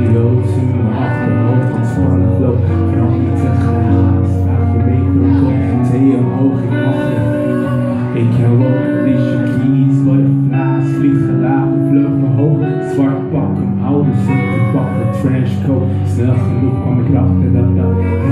Radio's in mijn achterhoofd ontspannen flow Knap niet te gehaast, vraag je mee voor een kop Zee omhoog, ik mag je Ik jou ook, Alicia Keys Butterflies, vliegen laag, vleug me hoog. Zwart pak, een oude zitten pakken Trenchcoat, snel genoeg kwam ik erachter dat dat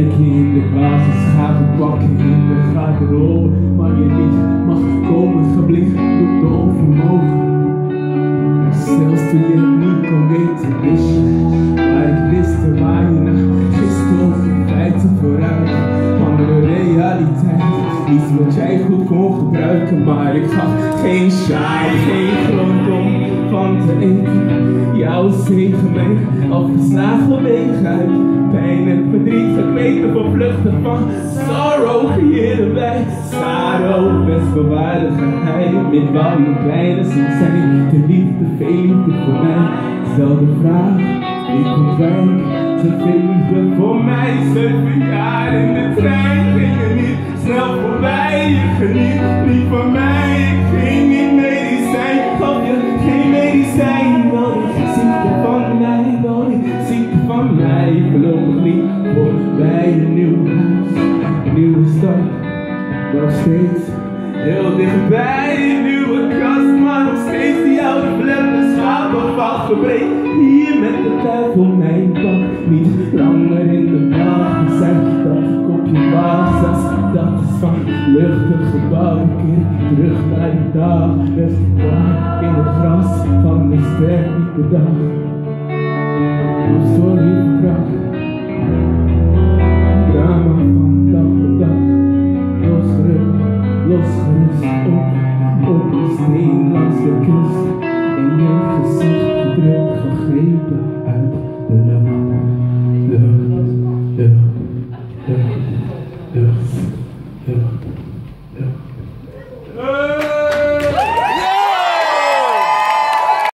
je in de basis, gaten pakken in de garderobe Maar je niet mag komen, geblikt door de onvermogen Zelfs toen je het niet kon weten, wist je waar ik wist en waar je naar gisteren feiten vooruit. Van de realiteit, iets wat jij goed kon gebruiken, maar ik gaf geen shy, geen grond om van te eten. Jouw zegen mee, afgeslagen wegen uit. Pijn van sorrow, creëren wij. Sorrow, best bewaarde geheim, in wou je kleine zin zijn. De liefde, veel liefde voor mij. Stel de vraag, ik ontwijk. Te veel voor mij. Zeven jaar in de trein gingen niet snel voorbij. Je geniet niet van mij, steeds heel dichtbij. Een nieuwe kast, maar nog steeds die oude flat. De schapen vast gebreken. Hier met de duivel mijn pak. Niet langer in de wacht zijn. Dat kopje was, dat is van luchtig gebouw. Keer terug naar die dag. Best in het gras van de sterke dag. gerust op, op een steen langs de kust. in je gezicht gedrukt, gegrepen uit de lucht.